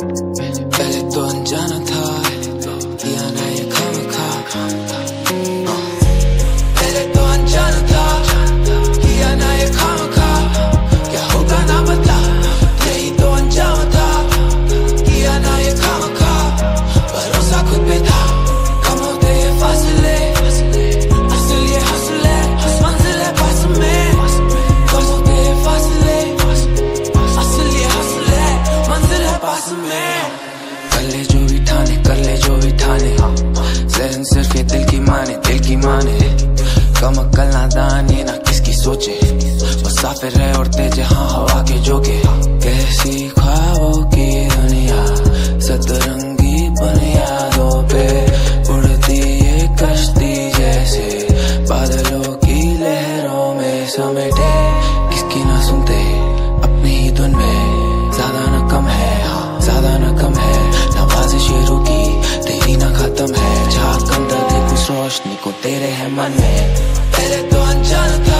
Pehle to anjana tha, मुसाफिर है उड़ते जहाँ हवा के जोगे। कैसी ख्वाबों की दुनिया, सतरंगी बुनियादों पे उड़ती ये कश्ती जैसे बादलों की लहरों में समेटे। किसकी ना सुनते अपनी ही धुन में। ज़्यादा न कम है हाँ ज़्यादा न कम है। नवाजिश ये रुकी तेरी ना खत्म है। झाक अंदर उस रोशनी को तेरे है मन में। पहले तो अनजान था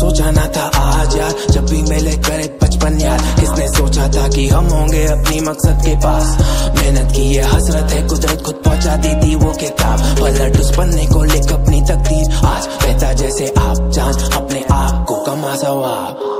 सोचा ना था आज यार, जब भी मिले करे बचपन यार। किसने सोचा था कि हम होंगे अपनी मकसद के पास? मेहनत की ये हसरत है, कुदरत खुद पहुँचा दी थी वो किताब। पलट उस पन्ने को लिख अपनी तकदीर। आज बेहतर जैसे आप, जान अपने आप को कमा सवाब।